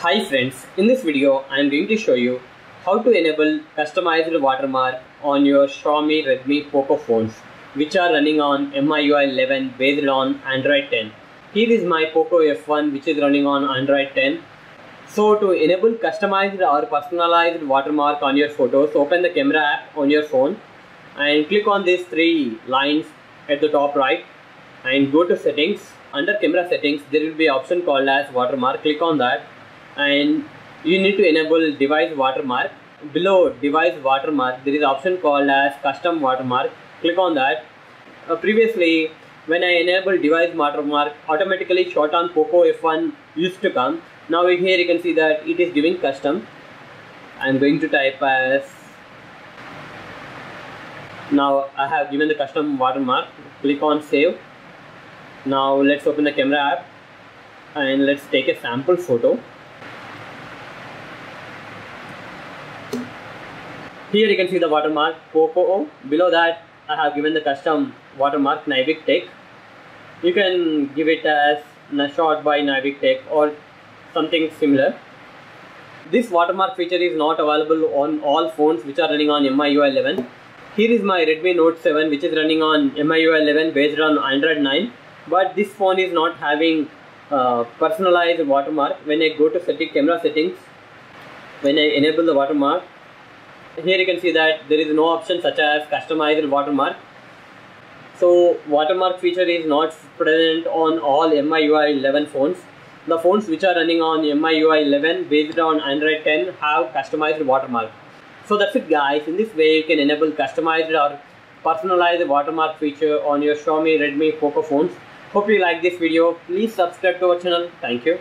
Hi friends, in this video I am going to show you how to enable customized watermark on your Xiaomi Redmi Poco phones which are running on MIUI 11 based on Android 10. Here is my Poco F1 which is running on Android 10. So to enable customized or personalized watermark on your photos, open the camera app on your phone and click on these three lines at the top right and go to settings. Under camera settings there will be option called as watermark. Click on that and you need to enable device watermark. Below device watermark there is option called as custom watermark. Click on that. Uh, previously when I enable device watermark automatically shot on Poco F1 used to come. Now here you can see that it is giving custom. I'm going to type as now I have given the custom watermark. Click on save. Now let's open the camera app and let's take a sample photo Here you can see the watermark Poco. Below that I have given the custom watermark Naiwik Tech. You can give it as shot by Naiwik Tech or something similar. This watermark feature is not available on all phones which are running on MIUI 11. Here is my Redmi Note 7 which is running on MIUI 11 based on Android 9 but this phone is not having uh, personalized watermark. When I go to setting camera settings, when I enable the watermark, here you can see that there is no option such as customized watermark. So watermark feature is not present on all MIUI 11 phones. The phones which are running on MIUI 11 based on Android 10 have customized watermark. So that's it guys. In this way you can enable customized or personalized watermark feature on your Xiaomi Redmi Poco phones. Hope you like this video. Please subscribe to our channel. Thank you